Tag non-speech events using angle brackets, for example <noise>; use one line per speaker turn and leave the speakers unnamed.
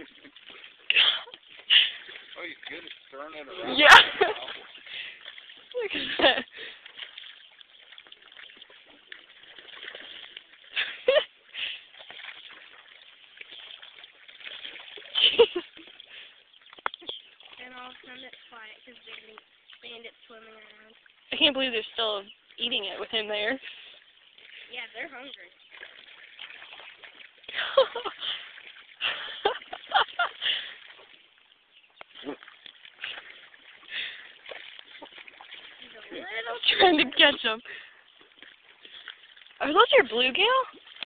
<laughs> oh, he's good at throwing it around.
Yeah. Look at that.
And all of a sudden it's quiet because bandit, bandits swimming around.
I can't believe they're still eating it with him there.
Yeah, they're hungry. <laughs> A little
Trying to catch them. Are those your bluegill?